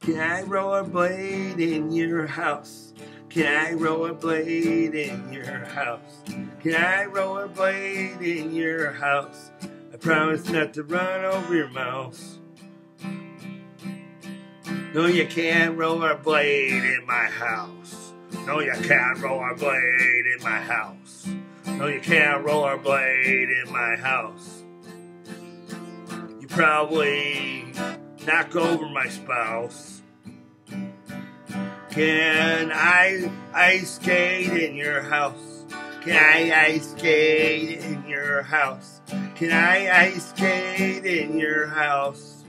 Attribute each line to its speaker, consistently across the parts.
Speaker 1: Can I rollerblade in your house? Can I rollerblade in your house? Can I rollerblade in your house? I promise not to run over your mouse. No, you can't rollerblade in my house. No, you can't rollerblade in my house. No, you can't rollerblade in my house. You probably knock over my spouse. Can I ice skate in your house? Can I ice skate in your house? Can I ice skate in your house?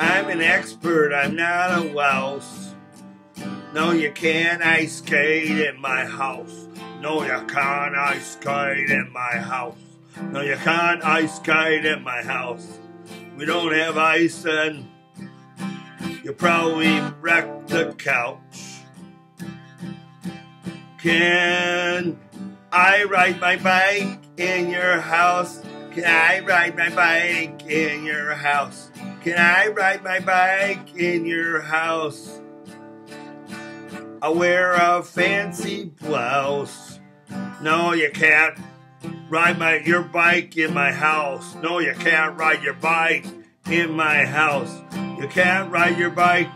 Speaker 1: I'm an expert, I'm not a louse. No, you can't ice skate in my house. No, you can't ice skate in my house. No, you can't ice skate in my house. We don't have ice and you probably wrecked the couch. Can I ride my bike in your house? Can I ride my bike in your house? Can I ride my bike in your house? I wear a fancy blouse. No, you can't ride my your bike in my house. No, you can't ride your bike in my house. You can't ride your bike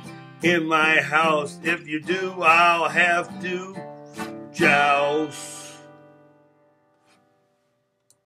Speaker 1: in my house. If you do, I'll have to joust.